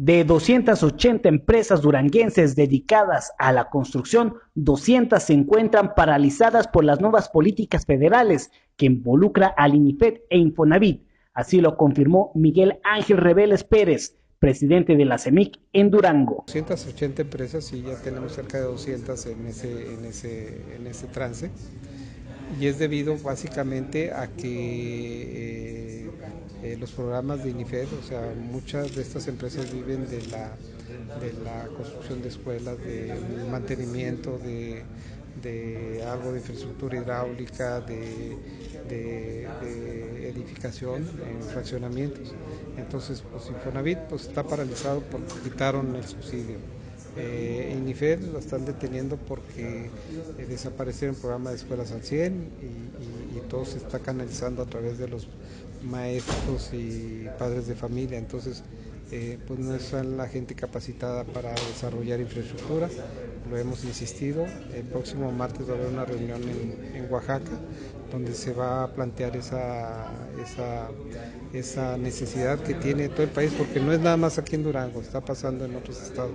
De 280 empresas duranguenses dedicadas a la construcción, 200 se encuentran paralizadas por las nuevas políticas federales que involucra al INIFED e Infonavit. Así lo confirmó Miguel Ángel Reveles Pérez, presidente de la CEMIC en Durango. 280 empresas y ya tenemos cerca de 200 en ese, en ese, en ese trance. Y es debido básicamente a que eh, eh, los programas de INIFED, o sea, muchas de estas empresas viven de la, de la construcción de escuelas, de mantenimiento, de, de algo de infraestructura hidráulica, de, edificación en fraccionamientos. Entonces, pues Infonavit pues, está paralizado porque quitaron el subsidio. INIFED lo están deteniendo porque eh, desaparecieron el programa de escuelas al 100 y, todo se está canalizando a través de los maestros y padres de familia. Entonces, eh, pues no es la gente capacitada para desarrollar infraestructura, lo hemos insistido. El próximo martes va a haber una reunión en, Oaxaca donde se va a plantear esa, esa necesidad que tiene todo el país, porque no es nada más aquí en Durango, está pasando en otros estados.